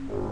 Mm-hmm.